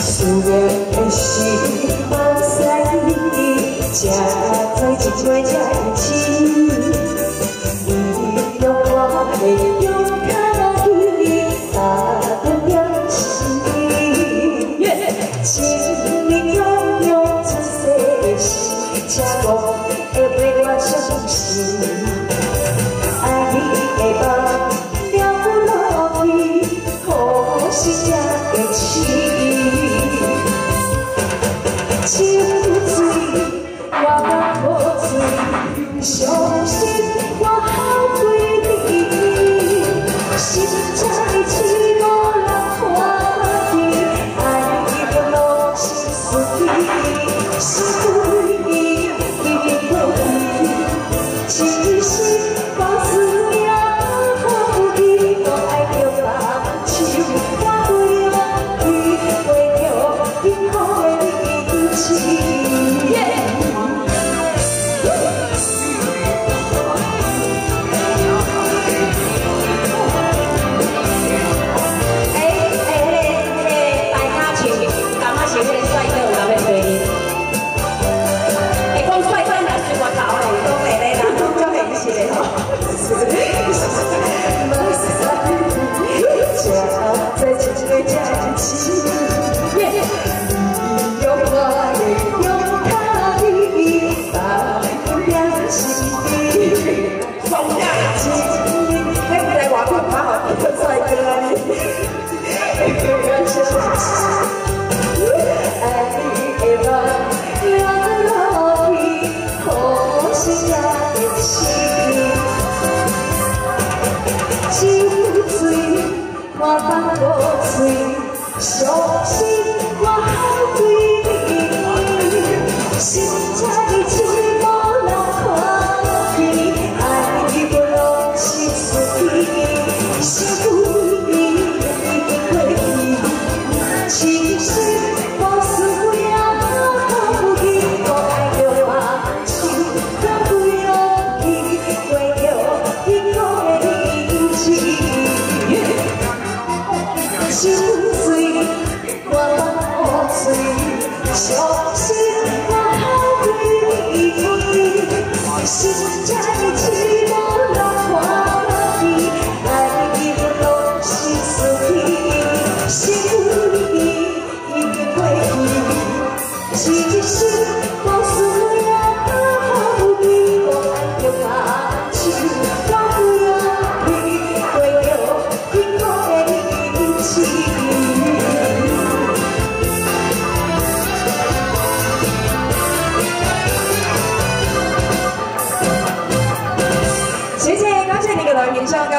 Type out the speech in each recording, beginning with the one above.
思念的心放在你家，在一块家亲，请你永远出世时，请我会陪我相信，爱你的梦了不落去，可惜这个情。心醉，我不可醉，伤心的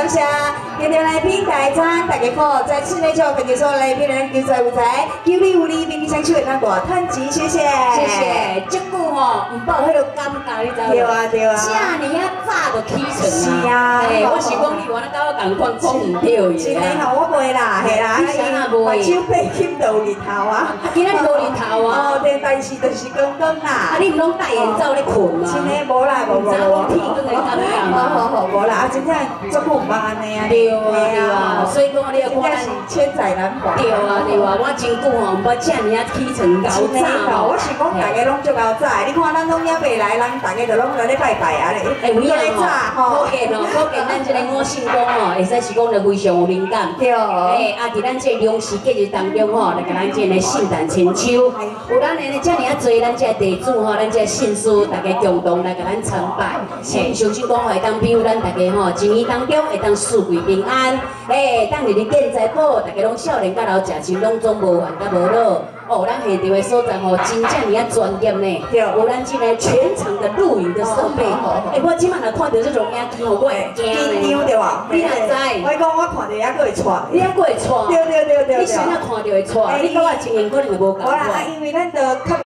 感谢今天来宾大餐，大家好，在室内就跟你说来宾人叫在舞台，有礼有礼，宾相处的那大团结，谢谢，谢谢，这句吼，唔报迄个尴尬，你知道吗？对啊对啊这年啊早就起床是啊嘿，我是讲你原来甲我共款讲唔对今的啦。天吼我袂啦，系啦，你啥啊袂？目睭被金到日头啊，今仔日无日头啊。哦对，但是就是刚刚啦。啊，，你唔拢戴眼罩咧困吗？今天无啦，无无，真正足久毋捌安尼啊，对啊对啊，所以讲你要真正看是千载难逢。对啊对啊，我真久吼，毋捌遮尔啊起床搞早我是讲大家拢足够早，你看咱拢也未来，人大家就拢在咧拜拜啊咧，哎，有影咧吼，早吼可，见哦，可见咱即个五圣公哦，会使是讲着非常有灵感。对，哎，啊，伫咱这粮食节日当中吼，来甲咱这个圣诞千秋，有咱的呢，遮尔啊多咱这地主吼，咱这信士大家共同来甲咱参拜，嘿，相信讲会当比如咱大家吼，一年当中会当四季平安，哎，当日日建财宝，大家拢少年甲老食穿拢总无烦甲无恼。哦，咱现场的所在吼，真正尔啊专业呢，对有咱即个全场的录影的设备哦诶我即摆若看到这种影机吼，我会惊紧张呢。对吧？你哪知我讲我看到还佫会喘，你还过会喘？对对对对对你先若看到会带？你讲我情形可能会无共好啦，啊。因为咱着较